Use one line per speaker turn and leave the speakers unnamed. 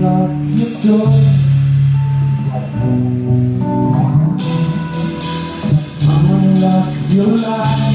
lock the door. Unlock your life